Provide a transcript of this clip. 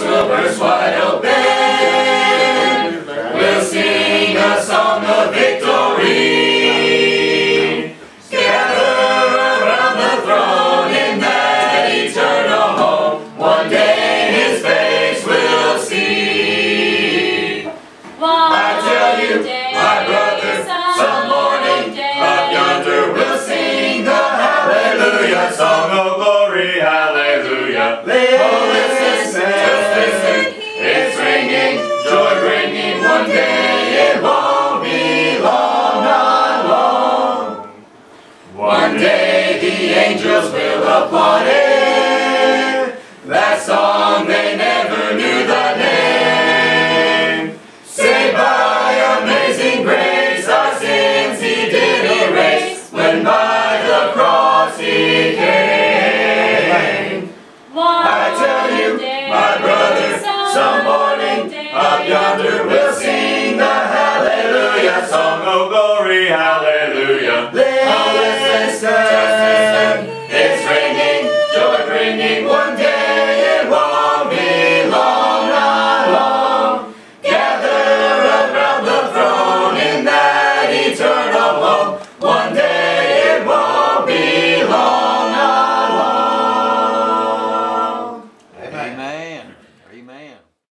One day gates will burst wide open. We'll sing a song of victory. Gather around the throne in that eternal home. One day His face we'll see. I tell you, my brother, some morning up yonder we'll sing the Hallelujah song of glory. Hallelujah. It. That song they never knew the name. Say by amazing grace our sins he did erase when by the cross he came. I tell you, my brother, some morning up yonder we'll sing the hallelujah song of glory, hallelujah. singing one day it won't be long, not long. Gather around the throne in that eternal home. One day it won't be long, not long. Amen. Amen. Amen.